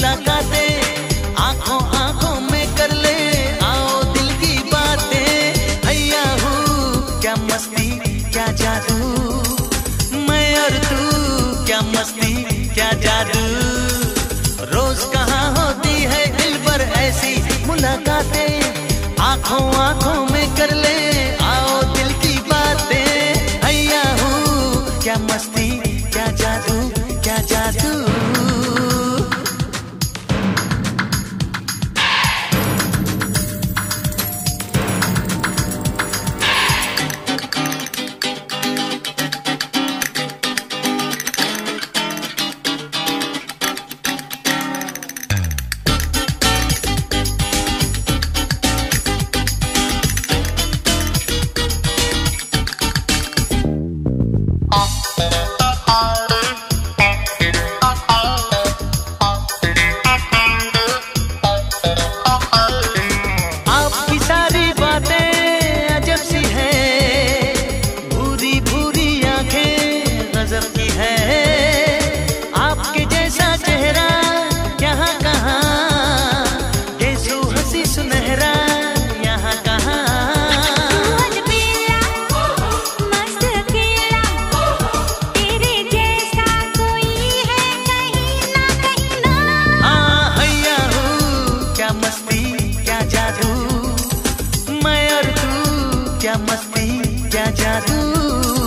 मुलाकातें आँखों आँखों में कर ले। आओ दिल की बातें। भैया हूँ, क्या मस्ती, क्या जादू? मैं और तू, क्या मस्ती, क्या जादू? रोज कहाँ होती है दिल पर ऐसी मुलाकातें? आँखों आँखों क्या मस्ती क्या जादू?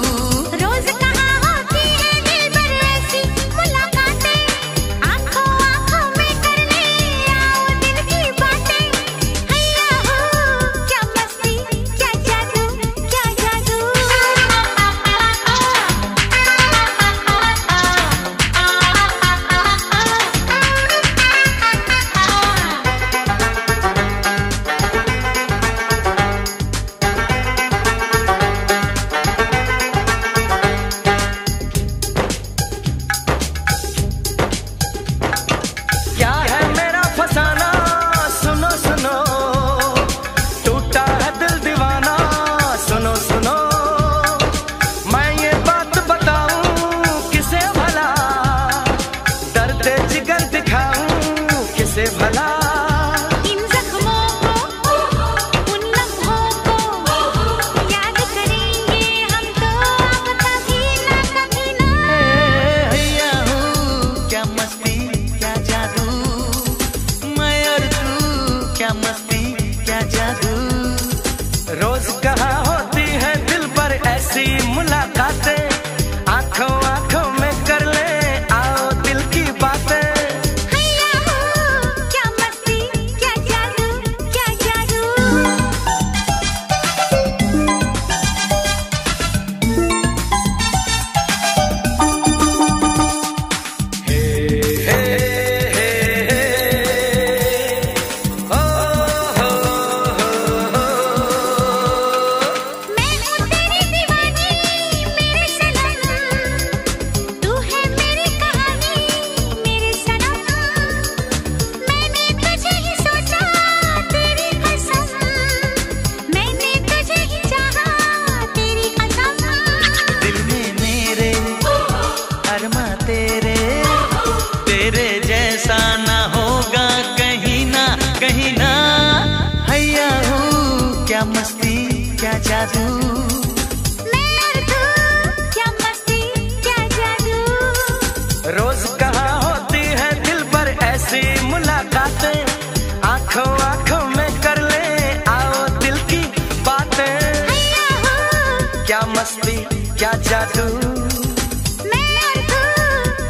शर्मा तेरे। तेरे जैसा ना होगा कहीं ना कहीं ना। हैया हो, क्या मस्ती, क्या जादू। रोज कहा होती है दिल पर ऐसी आँखों आँखों में कर ले, आओ दिल की क्या मस्ती, क्या जादू।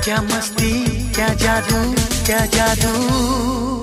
क्या मस्ती क्या जादू क्या जादू।